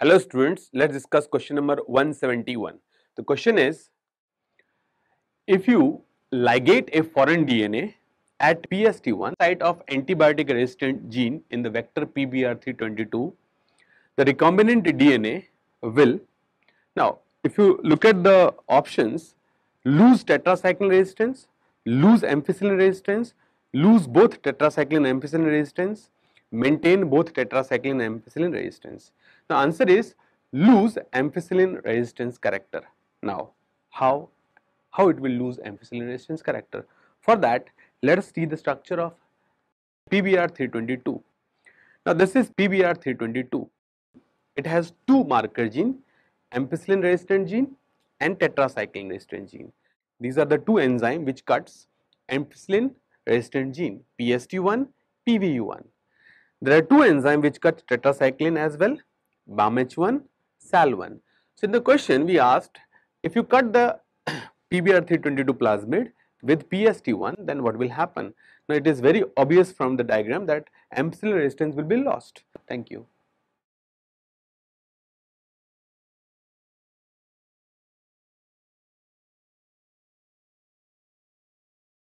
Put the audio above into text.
Hello students, let's discuss question number 171. The question is, if you ligate a foreign DNA at PST1 site of antibiotic resistant gene in the vector PBR322, the recombinant DNA will, now if you look at the options, lose tetracycline resistance, lose ampicillin resistance, lose both tetracycline and ampicillin resistance, maintain both tetracycline and ampicillin resistance. The answer is lose ampicillin resistance character. Now, how, how it will lose ampicillin resistance character? For that, let us see the structure of PBR322. Now, this is PBR322. It has two marker gene, ampicillin resistant gene and tetracycline resistant gene. These are the two enzyme which cuts ampicillin resistant gene PST1, PVU1. There are two enzyme which cut tetracycline as well BAMH1, SAL1. So, in the question we asked if you cut the PBR322 plasmid with PST1 then what will happen? Now, it is very obvious from the diagram that ampicillin resistance will be lost. Thank you.